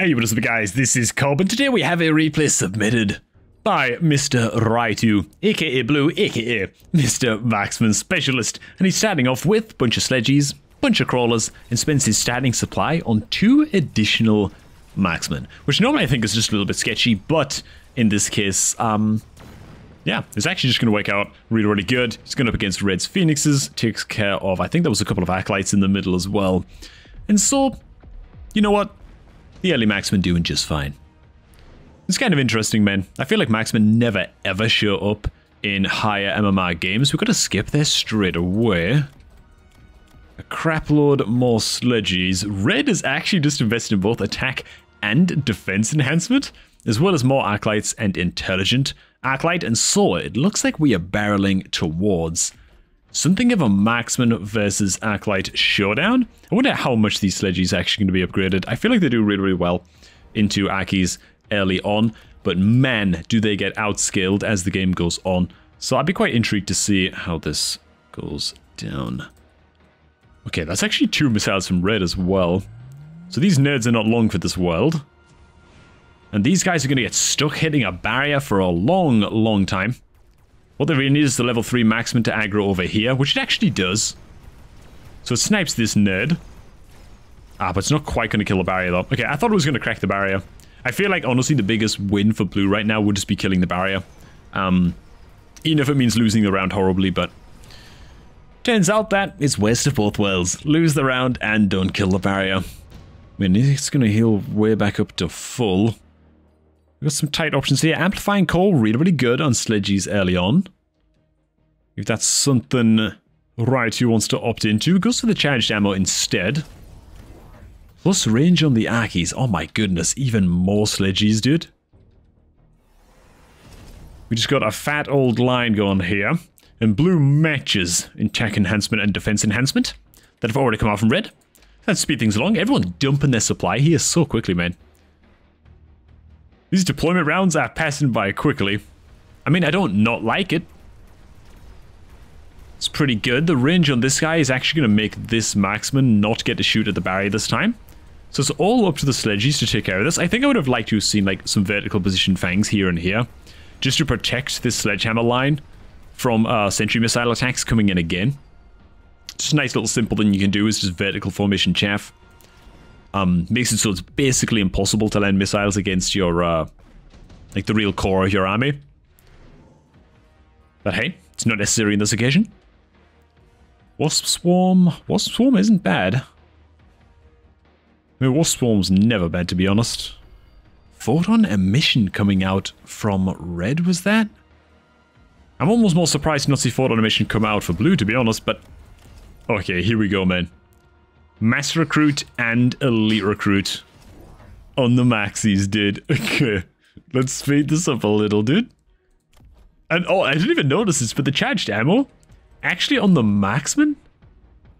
Hey, what is up guys, this is Cobb, and today we have a replay submitted by Mr. Raitu, aka Blue, aka Mr. Marksman Specialist, and he's starting off with bunch of sledgies, bunch of crawlers, and spends his starting supply on two additional marksmen, which normally I think is just a little bit sketchy, but in this case, um, yeah, it's actually just going to work out really, really good. He's going up against Red's Phoenixes, takes care of, I think there was a couple of Arclights in the middle as well. And so, you know what? The early Marksmen doing just fine. It's kind of interesting, man. I feel like Marksmen never ever show up in higher MMR games. We've got to skip this straight away. A crapload more sledgies. Red is actually just invested in both attack and defense enhancement, as well as more Arclights and intelligent Arclight. And so it looks like we are barreling towards Something of a marksman versus arclight showdown. I wonder how much these sledges are actually going to be upgraded. I feel like they do really, really well into Aki's early on, but man, do they get outskilled as the game goes on. So I'd be quite intrigued to see how this goes down. Okay, that's actually two missiles from Red as well. So these nerds are not long for this world. And these guys are going to get stuck hitting a barrier for a long, long time. What they really need is the level 3 marksman to aggro over here, which it actually does. So it snipes this nerd. Ah, but it's not quite going to kill the barrier though. Okay, I thought it was going to crack the barrier. I feel like honestly the biggest win for blue right now would just be killing the barrier. Um, even if it means losing the round horribly, but... Turns out that it's worst of both worlds. Lose the round and don't kill the barrier. I mean, it's going to heal way back up to full. We've got some tight options here. Amplifying Call, really, really good on sledges early on. If that's something Raitu wants to opt into, goes for the charged ammo instead. Plus range on the Akis. Oh my goodness, even more sledges, dude. We just got a fat old line going here. And blue matches in tech enhancement and defense enhancement that have already come out from red. Let's speed things along. Everyone dumping their supply here so quickly, man. These deployment rounds are passing by quickly. I mean, I don't not like it. It's pretty good. The range on this guy is actually going to make this marksman not get to shoot at the barrier this time. So it's all up to the sledges to take care of this. I think I would have liked to have seen like some vertical position fangs here and here. Just to protect this sledgehammer line from uh, sentry missile attacks coming in again. Just a nice little simple thing you can do is just vertical formation chaff. Um, makes it so it's basically impossible to land missiles against your, uh, like the real core of your army. But hey, it's not necessary in this occasion. Wasp Swarm, Wasp Swarm isn't bad. I mean, Wasp Swarm's never bad, to be honest. Photon emission coming out from red, was that? I'm almost more surprised to not see photon emission come out for blue, to be honest, but... Okay, here we go, man. Mass Recruit and Elite Recruit on the maxis, dude. Okay, let's speed this up a little, dude. And oh, I didn't even notice this, but the charged ammo actually on the marksman.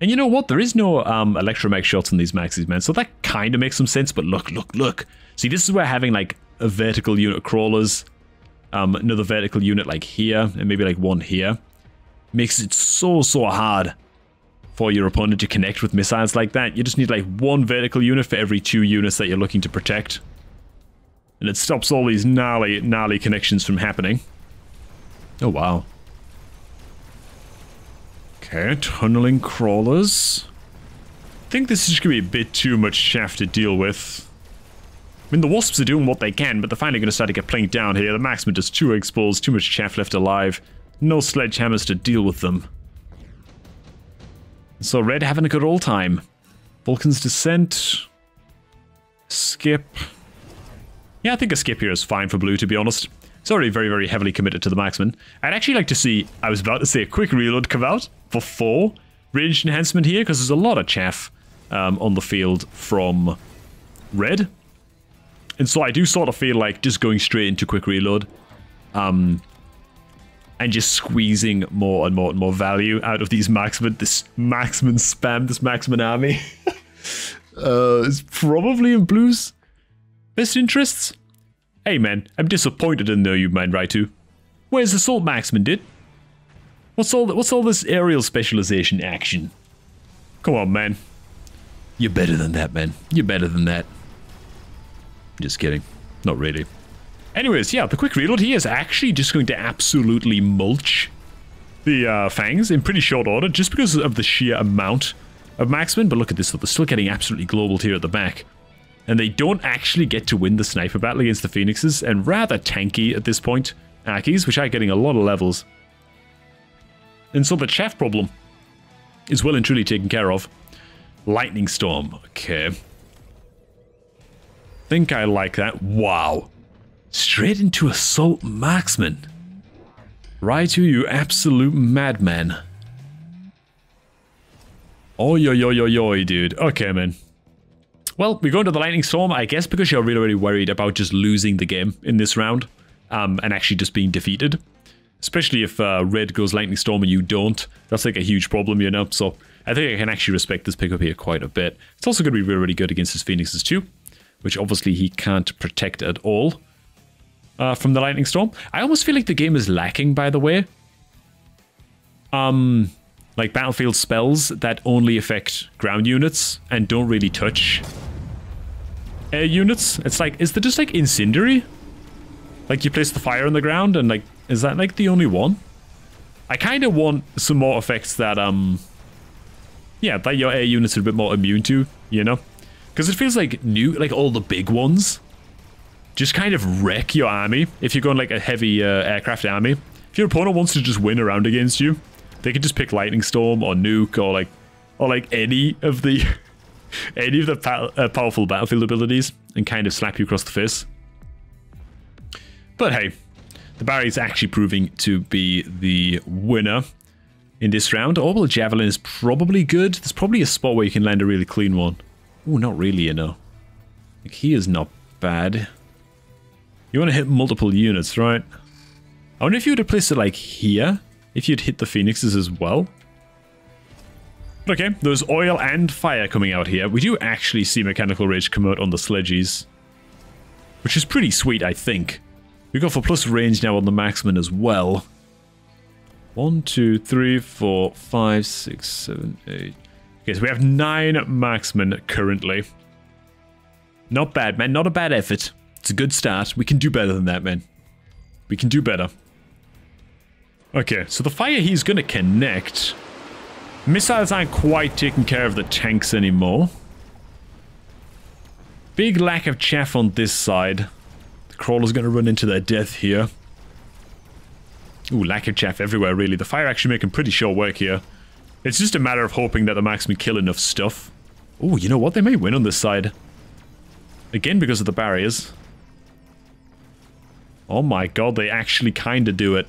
And you know what? There is no um, electromag shots on these maxis, man. So that kind of makes some sense. But look, look, look. See, this is where having like a vertical unit crawlers, um, another vertical unit like here, and maybe like one here, makes it so, so hard for your opponent to connect with missiles like that. You just need like one vertical unit for every two units that you're looking to protect. And it stops all these gnarly, gnarly connections from happening. Oh, wow. Okay, tunneling crawlers. I think this is just going to be a bit too much chaff to deal with. I mean, the wasps are doing what they can, but they're finally going to start to get planked down here. The maximum is too exposed, too much chaff left alive. No sledgehammers to deal with them. So Red having a good old time. Vulcan's Descent. Skip. Yeah, I think a skip here is fine for blue, to be honest. It's already very, very heavily committed to the marksman. I'd actually like to see, I was about to say a quick reload come out for 4 range enhancement here, because there's a lot of chaff um, on the field from red. And so I do sort of feel like just going straight into quick reload um, and just squeezing more and more and more value out of these marksmen, this marksman spam, this marksman army. uh, is probably in blue's best interests. Hey man, I'm disappointed in though you mind Raitu. Where's the Assault Marksman, dude? What's all what's all this aerial specialization action? Come on, man. You're better than that, man. You're better than that. Just kidding. Not really. Anyways, yeah, the quick reload here is actually just going to absolutely mulch the uh, Fangs in pretty short order just because of the sheer amount of marksmen. But look at this, though. They're still getting absolutely global here at the back. And they don't actually get to win the sniper battle against the Phoenixes and rather tanky at this point. Akis, which are getting a lot of levels. And so the chaff problem is well and truly taken care of. Lightning Storm. Okay. Think I like that. Wow. Straight into Assault Marksman. Raitu, you absolute madman. Oh, yo, yo, yo, yo, dude. Okay, man. Well, we go into the Lightning Storm, I guess because you're really, really worried about just losing the game in this round. Um, and actually just being defeated. Especially if uh, Red goes Lightning Storm and you don't. That's like a huge problem, you know? So I think I can actually respect this pickup here quite a bit. It's also going to be really, really good against his Phoenixes too. Which obviously he can't protect at all uh, from the Lightning Storm. I almost feel like the game is lacking, by the way. Um, like battlefield spells that only affect ground units and don't really touch air units. It's like, is there just like Incendiary? Like you place the fire on the ground and like, is that like the only one? I kind of want some more effects that, um, yeah, that your air units are a bit more immune to, you know? Because it feels like new, like all the big ones just kind of wreck your army if you're going like a heavy uh, aircraft army. If your opponent wants to just win around against you, they can just pick Lightning Storm or Nuke or like or like any of the any of the uh, powerful battlefield abilities and kind of slap you across the face. But hey, the Barry is actually proving to be the winner in this round. Orbital Javelin is probably good. There's probably a spot where you can land a really clean one. Oh, not really, you know. Like, he is not bad. You want to hit multiple units, right? I wonder if you would have placed it like here, if you'd hit the phoenixes as well. Okay, there's oil and fire coming out here. We do actually see Mechanical Rage come out on the sledges. Which is pretty sweet, I think. We go for plus range now on the marksman as well. One, two, three, four, five, six, seven, eight. Okay, so we have nine Maxmen currently. Not bad, man. Not a bad effort. It's a good start. We can do better than that, man. We can do better. Okay, so the fire he's to connect. Missiles aren't quite taking care of the tanks anymore. Big lack of chaff on this side. The crawler's to run into their death here. Ooh, lack of chaff everywhere, really. The fire actually making pretty sure work here. It's just a matter of hoping that the marksmen kill enough stuff. Oh, you know what? They may win on this side. Again, because of the barriers. Oh my god, they actually kinda do it.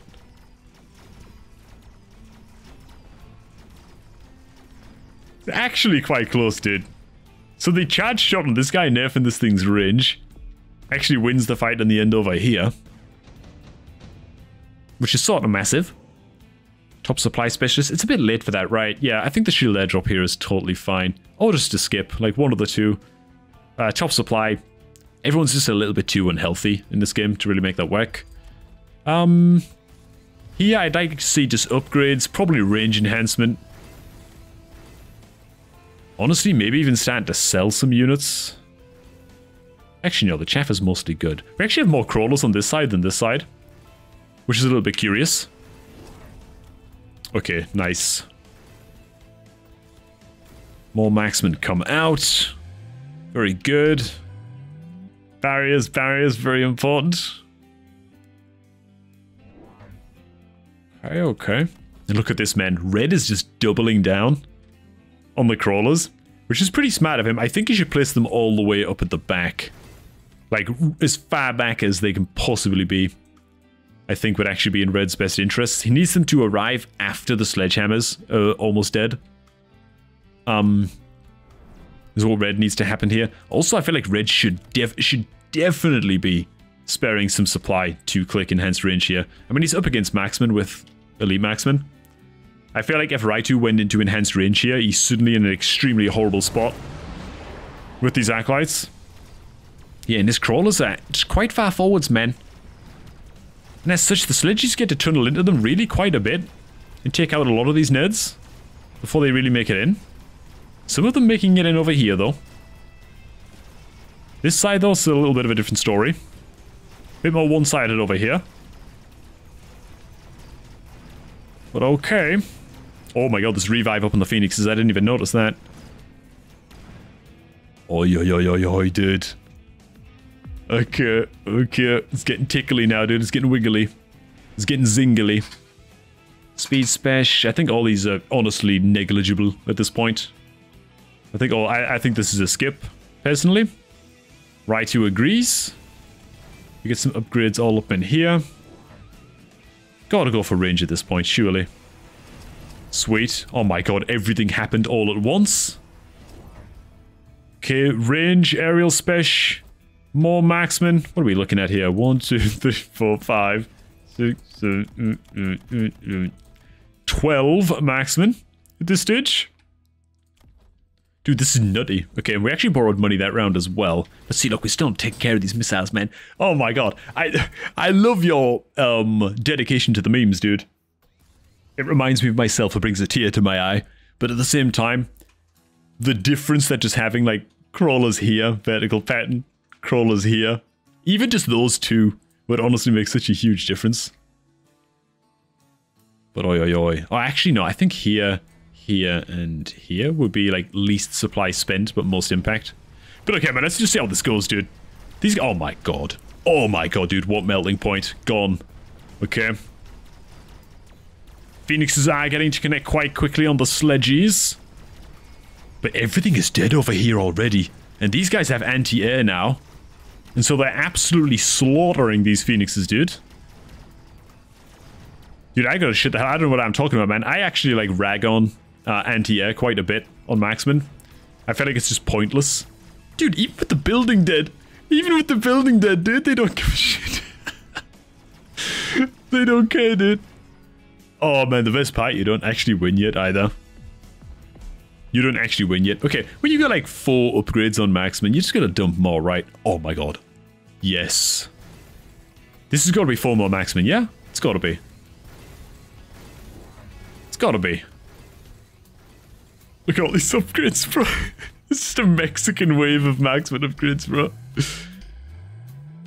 Actually quite close, dude. So the charge shot on this guy nerfing this thing's range actually wins the fight in the end over here. Which is sort of massive. Top supply specialist. It's a bit late for that, right? Yeah, I think the shield airdrop here is totally fine. Or just to skip, like one of the two. Uh, top supply, everyone's just a little bit too unhealthy in this game to really make that work. Um, here I'd like to see just upgrades, probably range enhancement. Honestly, maybe even starting to sell some units. Actually, no, the chaff is mostly good. We actually have more crawlers on this side than this side, which is a little bit curious. Okay, nice. More maxmen come out. Very good. Barriers, barriers, very important. Okay, okay. And look at this, man. Red is just doubling down on the crawlers, which is pretty smart of him. I think he should place them all the way up at the back. Like, as far back as they can possibly be. I think would actually be in Red's best interest. He needs them to arrive after the sledgehammers are almost dead. Um, is what Red needs to happen here. Also, I feel like Red should def should definitely be sparing some supply to click enhanced range here. I mean, he's up against Maxman with Elite Maxman. I feel like if Raitu went into enhanced range here, he's suddenly in an extremely horrible spot with these Arclights. Yeah, and his Crawlers are quite far forwards, man. And as such, the Sledges get to tunnel into them really quite a bit and take out a lot of these nerds before they really make it in. Some of them making it in over here, though. This side, though, is a little bit of a different story. A Bit more one-sided over here. But okay. Oh my god, this revive up on the phoenixes. I didn't even notice that. Oi, oi, oi, oi, oi, dude. Okay, okay. It's getting tickly now, dude. It's getting wiggly. It's getting zingly. Speed special. I think all these are honestly negligible at this point. I think all I, I think this is a skip, personally. Raitu agrees. We get some upgrades all up in here. Gotta go for range at this point, surely. Sweet. Oh my god, everything happened all at once. Okay, range, aerial special, more marksman. What are we looking at here? One, two, three, four, five, six, seven, eight, eight, eight, 12 marksman at this stage. Dude, this is nutty. Okay, and we actually borrowed money that round as well. But see, look, we're still taking care of these missiles, man. Oh my god. I I love your um dedication to the memes, dude. It reminds me of myself. It brings a tear to my eye. But at the same time, the difference that just having, like, crawlers here, vertical pattern, crawlers here, even just those two would honestly make such a huge difference. But oi oi oi. Oh, actually, no, I think here here and here would be like least supply spent, but most impact. But okay, man, let's just see how this goes, dude. These, oh my god. Oh my god, dude, what melting point? Gone. Okay. Phoenixes are uh, getting to connect quite quickly on the sledges. But everything is dead over here already. And these guys have anti-air now. And so they're absolutely slaughtering these phoenixes, dude. Dude, I gotta shit the hell. I don't know what I'm talking about, man. I actually like rag on uh, anti-air quite a bit on Maxman. I feel like it's just pointless. Dude, even with the building dead, even with the building dead, dude, they don't give a shit. they don't care, dude. Oh man, the best part, you don't actually win yet either. You don't actually win yet. Okay, when you got like four upgrades on Maxman, you're just gotta dump more, right? Oh my god. Yes. This has gotta be four more Maxman, yeah? It's gotta be. It's gotta be. Look at all these upgrades, bro. it's just a Mexican wave of Maxman upgrades, bro.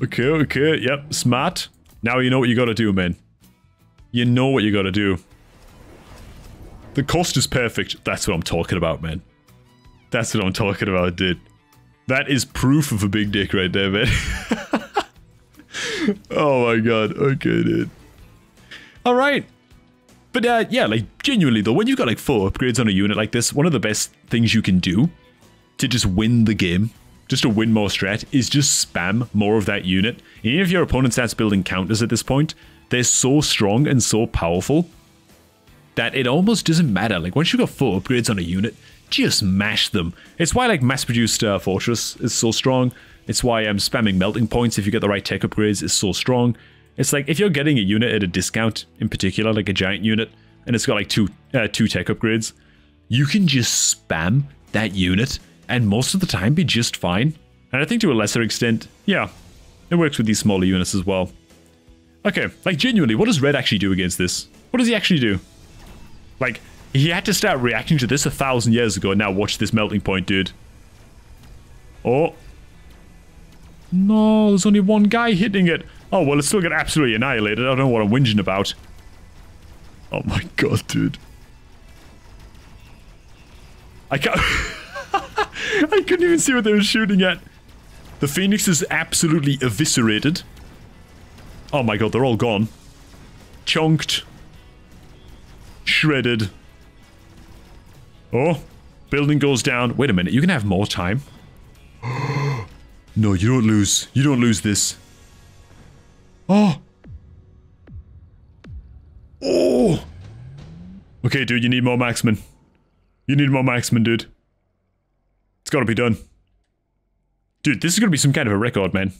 Okay, okay, yep, smart. Now you know what you gotta do, man. You know what you gotta do. The cost is perfect. That's what I'm talking about, man. That's what I'm talking about, dude. That is proof of a big dick right there, man. oh my god. Okay, dude. Alright. But uh, yeah, like genuinely though, when you've got like four upgrades on a unit like this, one of the best things you can do to just win the game, just to win more strat, is just spam more of that unit. Even if your opponent starts building counters at this point, they're so strong and so powerful that it almost doesn't matter. Like once you've got four upgrades on a unit, just mash them. It's why like mass-produced uh, Fortress is so strong. It's why I'm um, spamming melting points if you get the right tech upgrades is so strong. It's like if you're getting a unit at a discount, in particular, like a giant unit, and it's got like two uh, two tech upgrades, you can just spam that unit and most of the time be just fine. And I think to a lesser extent, yeah, it works with these smaller units as well. Okay, like genuinely, what does Red actually do against this? What does he actually do? Like, he had to start reacting to this a thousand years ago, now watch this melting point, dude. Oh. No, there's only one guy hitting it. Oh, well, it's still get absolutely annihilated. I don't know what I'm whinging about. Oh my god, dude. I can't... I couldn't even see what they were shooting at. The Phoenix is absolutely eviscerated. Oh my god, they're all gone. Chunked. Shredded. Oh, building goes down. Wait a minute, you can have more time. no, you don't lose. You don't lose this. Oh. Oh. Okay, dude, you need more Maxman. You need more Maxman, dude. It's gotta be done. Dude, this is gonna be some kind of a record, man.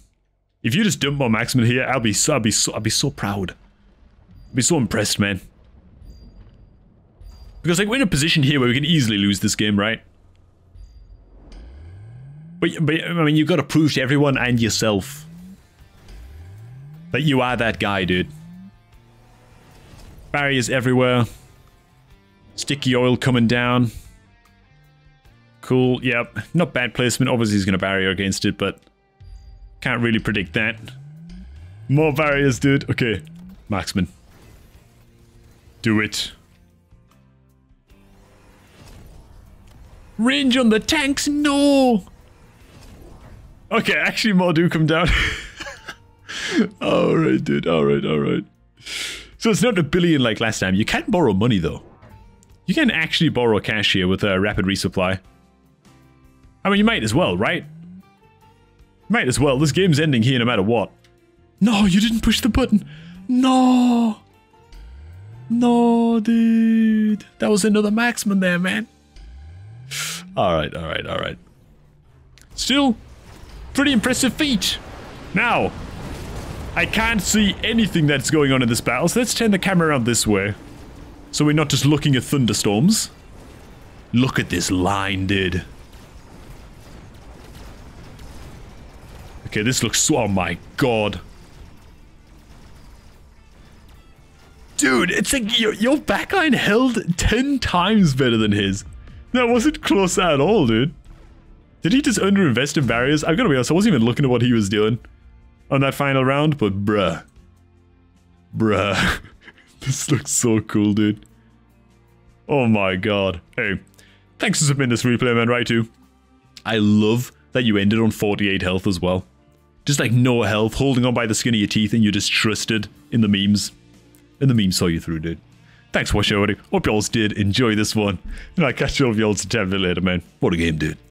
If you just dump more Maxman here, I'll be so, I'll be so, I'll be so proud. I'll be so impressed, man. Because like we're in a position here where we can easily lose this game, right? But, but I mean, you've got to prove to everyone and yourself that you are that guy, dude. Barriers everywhere. Sticky oil coming down. Cool, yep. Not bad placement. Obviously he's going to barrier against it, but Can't really predict that. More barriers, dude. Okay. Marksman. Do it. Range on the tanks, no! Okay, actually more do come down. alright, dude. Alright, alright. So it's not a billion like last time. You can't borrow money, though. You can actually borrow cash here with a rapid resupply. I mean, you might as well, right? Might as well. This game's ending here no matter what. No, you didn't push the button. No. No, dude. That was another marksman there, man. Alright, alright, alright. Still, pretty impressive feat. Now, I can't see anything that's going on in this battle, so let's turn the camera around this way. So we're not just looking at thunderstorms. Look at this line, dude. Okay, this looks so- oh my god. Dude, it's like your, your backline held 10 times better than his. That wasn't close at all, dude. Did he just underinvest in barriers? I've got to be honest, I wasn't even looking at what he was doing on that final round, but bruh. Bruh. this looks so cool, dude. Oh my god. Hey, thanks for submitting this replay, man, Raitu. I love that you ended on 48 health as well. Just like no health, holding on by the skin of your teeth, and you just trusted in the memes. And the memes saw you through, dude. Thanks for watching, everybody. Hope y'all did enjoy this one. And I'll catch all of y'all September later, man. What a game, dude.